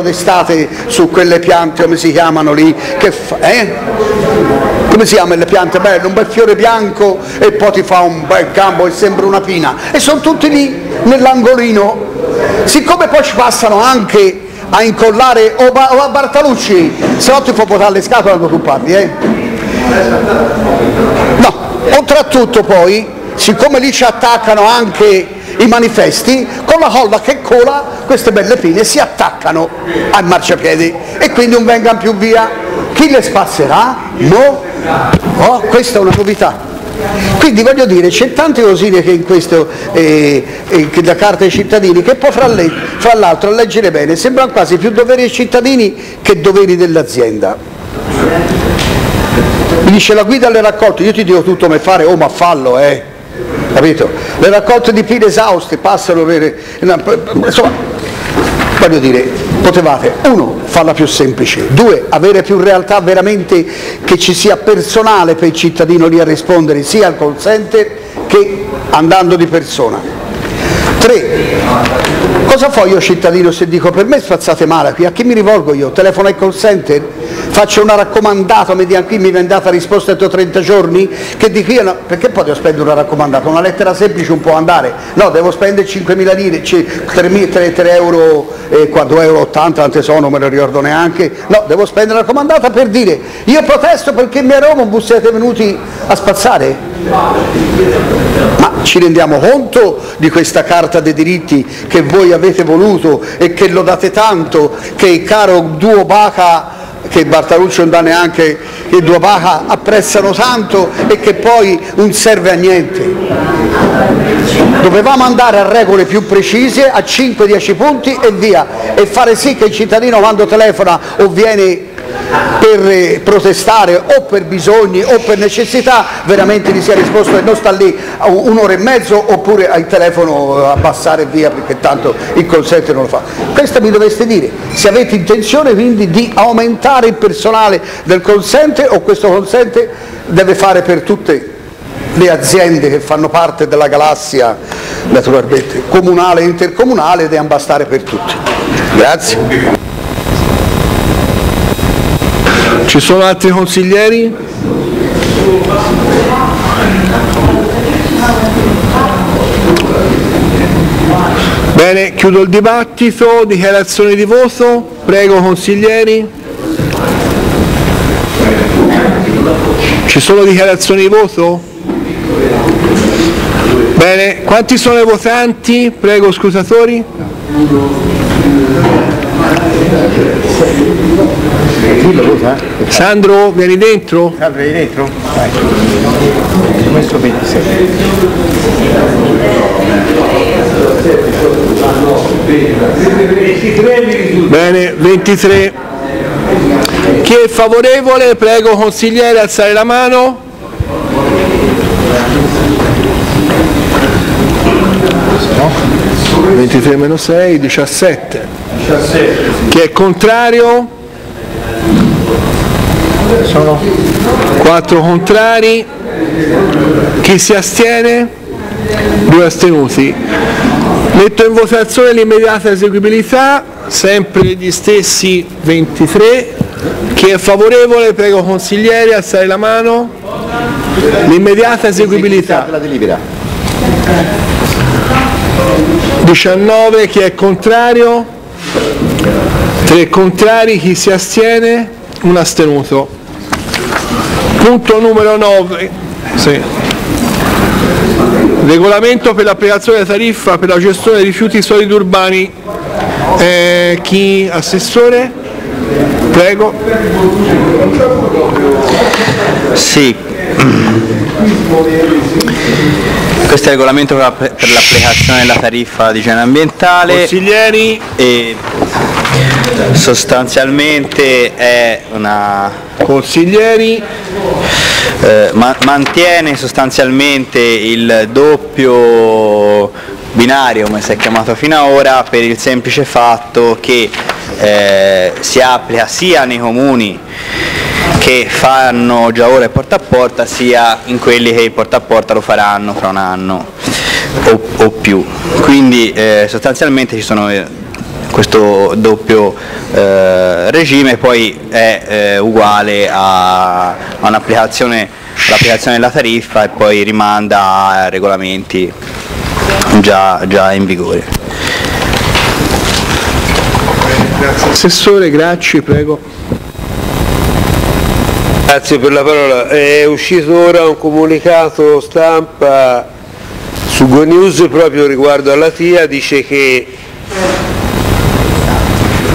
d'estate su quelle piante, come si chiamano lì, che fa, eh? come si chiamano le piante belle, un bel fiore bianco e poi ti fa un bel gambo e sembra una pina e sono tutti lì nell'angolino, siccome poi ci passano anche a incollare o, ba- a Bartalucci, se no ti fa potare le scatole quando tu parli, eh? No, oltretutto poi, siccome lì ci attaccano anche i manifesti, con la colla che cola queste belle pine si attaccano al marciapiedi e quindi non vengano più via. Chi le spasserà? No? Oh, questa è una novità. Quindi voglio dire, c'è tante cosine che in questo, eh, eh, che la carta ai cittadini, che poi fra, fra l'altro a leggere bene sembrano quasi più doveri ai cittadini che doveri dell'azienda. Mi dice la guida alle raccolte, io ti dico tutto come fare, oh ma fallo, eh. Capito? Le raccolte di pile esauste passano per. Insomma, voglio dire, potevate, uno, farla più semplice, due, avere più realtà veramente che ci sia personale per il cittadino lì a rispondere sia al call center che andando di persona. Tre, cosa fo io cittadino se dico per me spazzate male qui? A chi mi rivolgo io? Telefono al call center? Faccio una raccomandata, mi dicono qui mi viene data risposta entro 30 giorni? Che di qui, no- perché poi devo spendere una raccomandata? Una lettera semplice non può andare? No, devo spendere 5.000 lire, c- 3, 3, 3 euro, eh, 4 euro 80, tante sono, non me lo ricordo neanche. No, devo spendere una raccomandata per dire io protesto perché mi a Roma non siete venuti a spazzare? Ma ci rendiamo conto di questa carta dei diritti che voi avete voluto e che lo date tanto, che il caro Duo Baca, che Bartaruccio non dà neanche, che Duo Baca apprezzano tanto e che poi non serve a niente. Dovevamo andare a regole più precise, a 5-10 punti e via, e fare sì che il cittadino quando telefona o viene per eh, protestare o per bisogni o per necessità veramente gli sia risposto e non sta lì un'ora e mezzo oppure al telefono eh, abbassare via perché tanto il consente non lo fa. Questo mi dovreste dire, se avete intenzione quindi di aumentare il personale del consente o questo consente deve fare per tutte le aziende che fanno parte della galassia naturalmente comunale e intercomunale ed è bastare per tutti. Grazie. Ci sono altri consiglieri? Bene, chiudo il dibattito, dichiarazioni di voto, prego consiglieri. Ci sono dichiarazioni di voto? Bene, quanti sono i votanti? Prego scrutatori. Sandro, vieni dentro? Salve dentro? Questo 26. Bene, 23. Chi è favorevole, prego consigliere alzare la mano. No? 23 meno 6, 17. Chi è contrario? Sono 4 contrari. Chi si astiene? Due astenuti. Metto in votazione l'immediata eseguibilità, sempre gli stessi 23. Chi è favorevole, prego consiglieri, alzare la mano. L'immediata eseguibilità. La delibera. 19. Chi è contrario? 3 contrari. Chi si astiene? Un astenuto. Punto numero 9. Sì. Regolamento per l'applicazione della tariffa per la gestione dei rifiuti solidi urbani. Eh, chi? Assessore? Prego. Sì. Questo è il regolamento per la- per l'applicazione della tariffa di igiene ambientale Consiglieri? e sostanzialmente è una Consiglieri? eh, ma- mantiene sostanzialmente il doppio binario come si è chiamato fino ad ora per il semplice fatto che eh, si applica sia nei comuni che fanno già ora il porta a porta sia in quelli che il porta a porta lo faranno fra un anno o, o più. Quindi eh, sostanzialmente ci sono eh, questo doppio eh, regime poi è eh, uguale a, a un'applicazione della tariffa e poi rimanda a regolamenti già, già in vigore. Grazie. Assessore Gracci, prego. Grazie per la parola. È uscito ora un comunicato stampa su Go News proprio riguardo alla TIA, dice che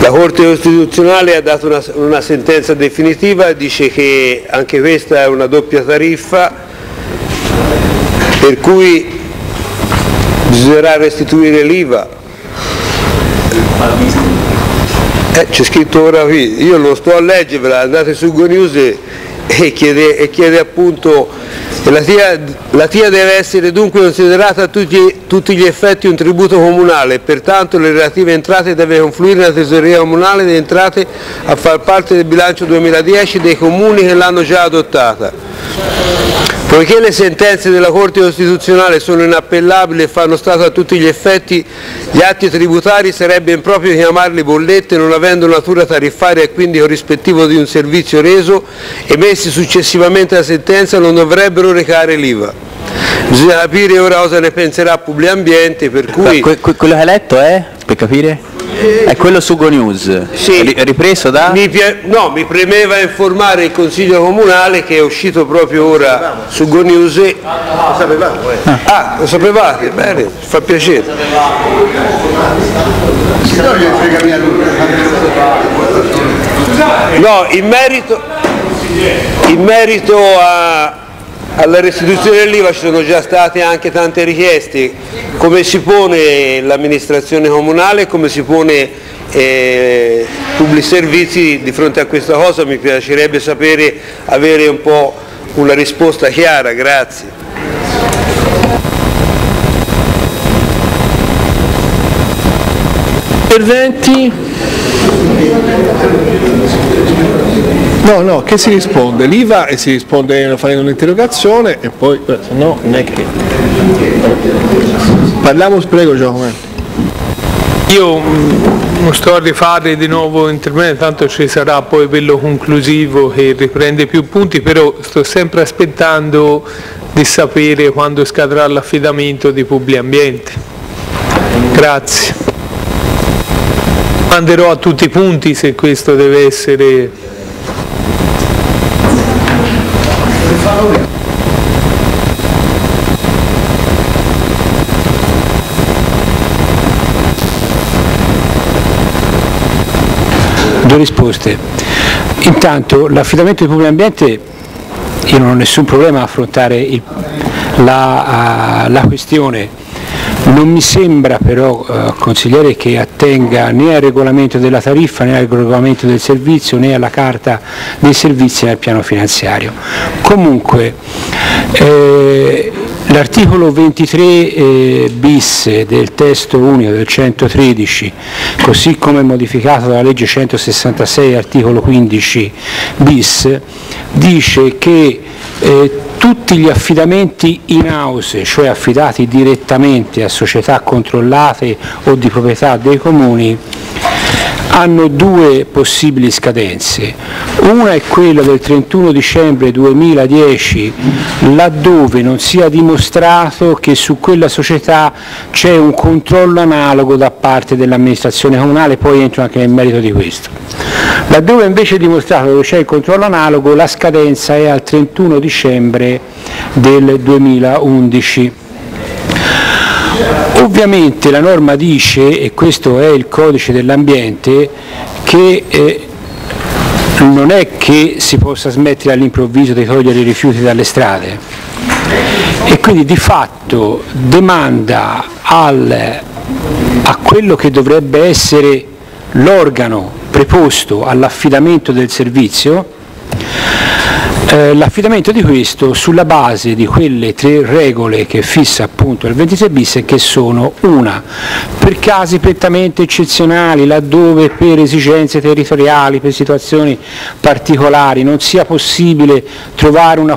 la Corte Costituzionale ha dato una, una sentenza definitiva, dice che anche questa è una doppia tariffa, per cui bisognerà restituire l'IVA. Eh, c'è scritto ora qui, io lo sto a leggervela, andate su Go News e, e, chiede, e chiede appunto la TIA, la TIA, deve essere dunque considerata a tutti, tutti, gli effetti un tributo comunale, pertanto le relative entrate deve confluire nella tesoreria comunale di entrate a far parte del bilancio 2010 dei comuni che l'hanno già adottata. Poiché le sentenze della Corte Costituzionale sono inappellabili e fanno stato a tutti gli effetti gli atti tributari, sarebbe improprio chiamarli bollette non avendo natura tariffaria e quindi corrispettivo di un servizio reso, emessi successivamente alla sentenza non dovrebbero recare l'IVA. Bisogna capire ora cosa ne penserà Publiambiente, per cui... Que- que- quello che hai letto è, per capire? È quello su Go News, sì, ripreso da? Mi, no, mi premeva informare il Consiglio Comunale che è uscito proprio ora su Go News. E... Lo sapevamo, eh. Ah, lo sapevate? Bene, fa piacere. No, in merito, in merito a, alla restituzione dell'IVA ci sono già state anche tante richieste, come si pone l'amministrazione comunale, come si pone eh, pubblici servizi di fronte a questa cosa, mi piacerebbe sapere, avere un po' una risposta chiara, grazie. Interventi? No, no, che si risponde? L'IVA e si risponde facendo un'interrogazione e poi, se no, non è che... Parliamo, prego Giacomo. Io non sto a rifare di nuovo intervento, tanto ci sarà poi quello conclusivo che riprende più punti, però sto sempre aspettando di sapere quando scadrà l'affidamento di Publiambiente. Grazie. Manderò a tutti i punti se questo deve essere Due risposte. Intanto l'affidamento di pubblico ambiente, io non ho nessun problema a affrontare il, la, uh, la questione non mi sembra però, eh, consigliere, che attenga né al regolamento della tariffa né al regolamento del servizio né alla carta dei servizi nel piano finanziario. Comunque, eh, L'articolo 23 eh, bis del testo unico del 113, così come modificato dalla legge 166 articolo 15 bis, dice che eh, tutti gli affidamenti in house, cioè affidati direttamente a società controllate o di proprietà dei comuni, hanno due possibili scadenze. Una è quella del 31 dicembre 2010, laddove non sia dimostrato che su quella società c'è un controllo analogo da parte dell'amministrazione comunale, poi entro anche nel merito di questo. Laddove invece è dimostrato che c'è il controllo analogo, la scadenza è al 31 dicembre del 2011. Ovviamente la norma dice, e questo è il codice dell'ambiente, che eh, non è che si possa smettere all'improvviso di togliere i rifiuti dalle strade e quindi di fatto demanda al, a quello che dovrebbe essere l'organo preposto all'affidamento del servizio eh, l'affidamento di questo sulla base di quelle tre regole che fissa appunto il 26 bis che sono una per casi prettamente eccezionali laddove per esigenze territoriali, per situazioni particolari non sia possibile trovare una